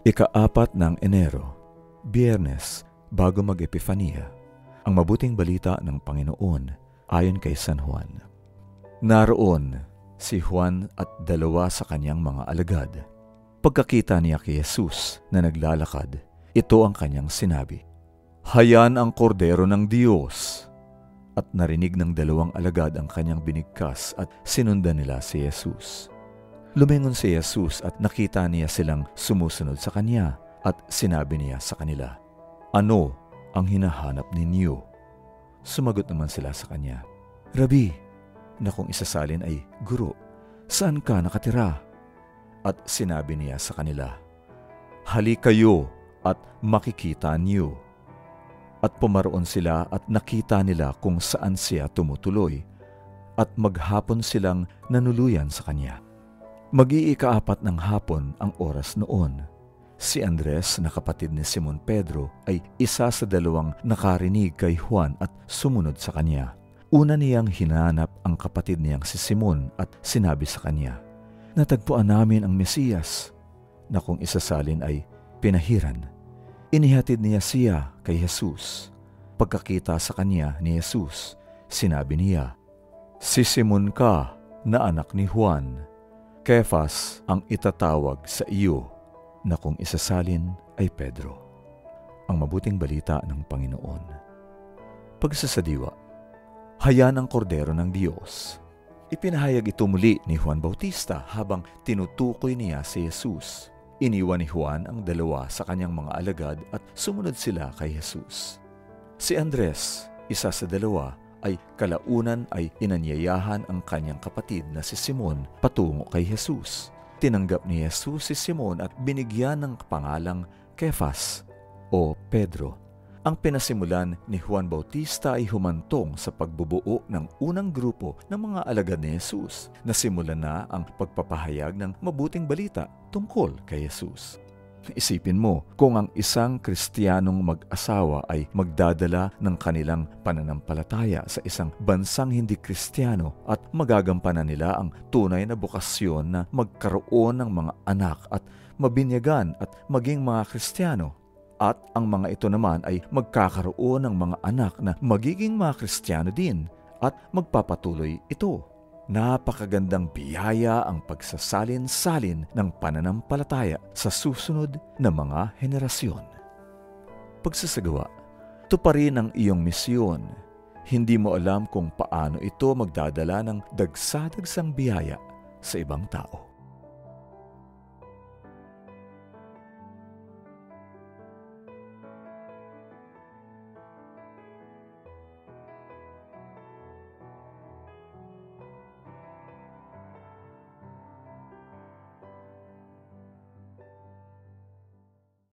Ikaapat ng Enero, Biyernes, bago mag-Epifania, ang mabuting balita ng Panginoon ayon kay San Juan. Naroon si Juan at dalawa sa kanyang mga alagad. Pagkakita niya kay Jesus na naglalakad, ito ang kanyang sinabi, Hayan ang kordero ng Diyos! At narinig ng dalawang alagad ang kanyang binigkas at sinundan nila si Jesus. Lumingon si Jesus at nakita niya silang sumusunod sa kanya at sinabi niya sa kanila, Ano ang hinahanap ninyo? Sumagot naman sila sa kanya, Rabi, na kung isasalin ay guro, saan ka nakatira? At sinabi niya sa kanila, Hali kayo at makikita niyo. At pumaroon sila at nakita nila kung saan siya tumutuloy, at maghapon silang nanuluyan sa kanya. Mag-iikaapat ng hapon ang oras noon. Si Andres na kapatid ni Simon Pedro ay isa sa dalawang nakarinig kay Juan at sumunod sa kanya. Una niyang hinanap ang kapatid niyang si Simon at sinabi sa kanya, Natagpuan namin ang Mesiyas, na kung isasalin ay pinahiran. Inihatid niya siya kay Jesus. Pagkakita sa kanya ni Jesus, sinabi niya, Si Simon ka na anak ni Juan Kefas ang itatawag sa iyo na kung isasalin ay Pedro. Ang mabuting balita ng Panginoon. Pagsasadiwa, hayan ang kordero ng Diyos. Ipinahayag ito muli ni Juan Bautista habang tinutukoy niya si Jesus. Iniwan ni Juan ang dalawa sa kanyang mga alagad at sumunod sila kay Jesus. Si Andres, isa sa dalawa, ay kalaunan ay inanyayahan ang kanyang kapatid na si Simon patungo kay Jesus. Tinanggap ni Jesus si Simon at binigyan ng pangalang Kefas o Pedro. Ang pinasimulan ni Juan Bautista ay humantong sa pagbubuo ng unang grupo ng mga alagad ni Jesus na simulan na ang pagpapahayag ng mabuting balita tungkol kay Jesus. Isipin mo kung ang isang Kristiyanong mag-asawa ay magdadala ng kanilang pananampalataya sa isang bansang hindi Kristiyano at magagampanan nila ang tunay na bukasyon na magkaroon ng mga anak at mabinyagan at maging mga Kristiyano. At ang mga ito naman ay magkakaroon ng mga anak na magiging mga Kristiyano din at magpapatuloy ito napakagandang biyaya ang pagsasalin-salin ng pananampalataya sa susunod na mga henerasyon. Pagsasagawa, tuparin ang iyong misyon. Hindi mo alam kung paano ito magdadala ng dagsadagsang biyaya sa ibang tao.